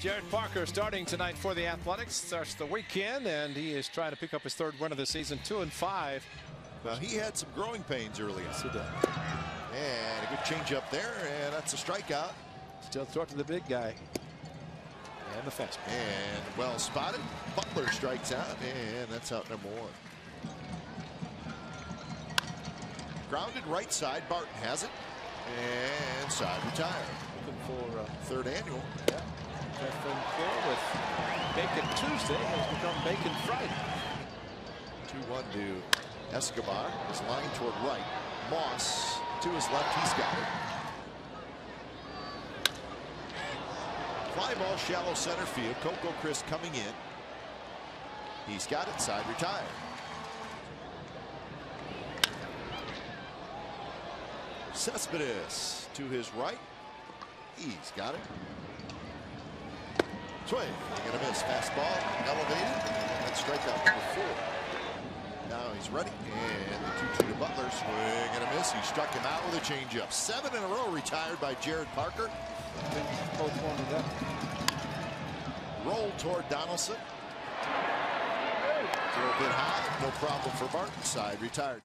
Jarrod Parker starting tonight for the Athletics. Starts the weekend, and he is trying to pick up his third win of the season, two and five. Well, he had some growing pains early on. So And a good change up there, and that's a strikeout. Still throw to the big guy. And the fastball. And well spotted. Butler strikes out, and that's out number one. Grounded right side. Barton has it. And side retired. Looking for uh, Third annual. yeah, Jeff Floor with Bacon Tuesday has become Bacon Friday. 2-1 to Escobar. His line toward right. Moss to his left. He's got it. Fly ball shallow center field. Coco Crisp coming in. He's got it. Side retired. Cespedes to his right. He's got it. Swing. Going to miss. Fastball elevated. That's strikeout number four. Now he's ready. And the 2 2 to Butler. Swing and a miss. He struck him out with a changeup. Seven in a row retired by Jarrod Parker. Roll toward Donaldson. A bit high. No problem for Barton. Side retired.